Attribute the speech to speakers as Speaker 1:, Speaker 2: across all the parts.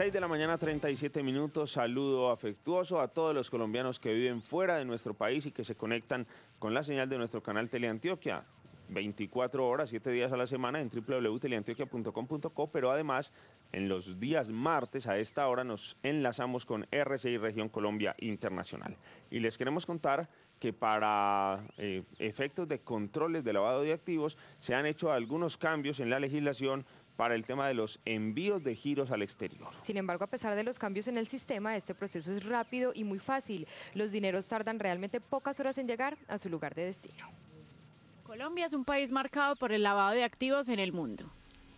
Speaker 1: 6 de la mañana, 37 minutos. Saludo afectuoso a todos los colombianos que viven fuera de nuestro país y que se conectan con la señal de nuestro canal Teleantioquia. 24 horas, 7 días a la semana en www.teleantioquia.com.co, pero además en los días martes a esta hora nos enlazamos con RCI Región Colombia Internacional. Y les queremos contar que para eh, efectos de controles de lavado de activos se han hecho algunos cambios en la legislación para el tema de los envíos de giros al exterior.
Speaker 2: Sin embargo, a pesar de los cambios en el sistema, este proceso es rápido y muy fácil. Los dineros tardan realmente pocas horas en llegar a su lugar de destino.
Speaker 3: Colombia es un país marcado por el lavado de activos en el mundo.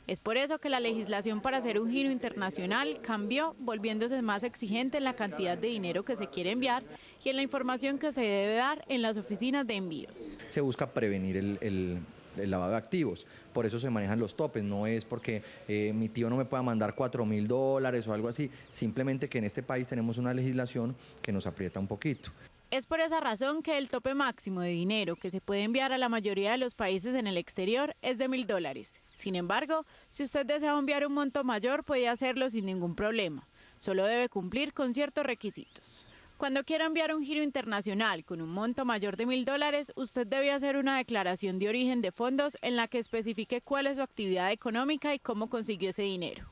Speaker 3: Es por eso que la legislación para hacer un giro internacional cambió, volviéndose más exigente en la cantidad de dinero que se quiere enviar y en la información que se debe dar en las oficinas de envíos.
Speaker 4: Se busca prevenir el, lavado de activos. Por eso se manejan los topes, no es porque eh, mi tío no me pueda mandar 4 mil dólares o algo así, simplemente que en este país tenemos una legislación que nos aprieta un poquito.
Speaker 3: Es por esa razón que el tope máximo de dinero que se puede enviar a la mayoría de los países en el exterior es de mil dólares. Sin embargo, si usted desea enviar un monto mayor, puede hacerlo sin ningún problema. Solo debe cumplir con ciertos requisitos. Cuando quiera enviar un giro internacional con un monto mayor de mil dólares, usted debe hacer una declaración de origen de fondos en la que especifique cuál es su actividad económica y cómo consiguió ese dinero.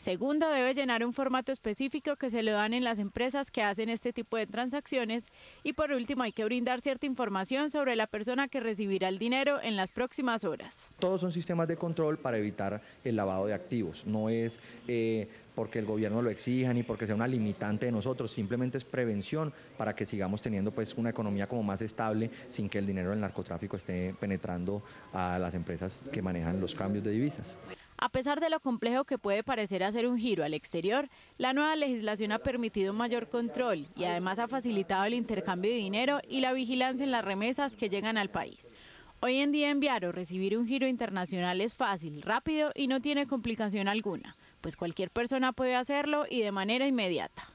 Speaker 3: Segundo, debe llenar un formato específico que se le dan en las empresas que hacen este tipo de transacciones. Y por último, hay que brindar cierta información sobre la persona que recibirá el dinero en las próximas horas.
Speaker 4: Todos son sistemas de control para evitar el lavado de activos. No es eh, porque el gobierno lo exija ni porque sea una limitante de nosotros, simplemente es prevención para que sigamos teniendo pues una economía como más estable sin que el dinero del narcotráfico esté penetrando a las empresas que manejan los cambios de divisas.
Speaker 3: A pesar de lo complejo que puede parecer hacer un giro al exterior, la nueva legislación ha permitido un mayor control y además ha facilitado el intercambio de dinero y la vigilancia en las remesas que llegan al país. Hoy en día enviar o recibir un giro internacional es fácil, rápido y no tiene complicación alguna, pues cualquier persona puede hacerlo y de manera inmediata.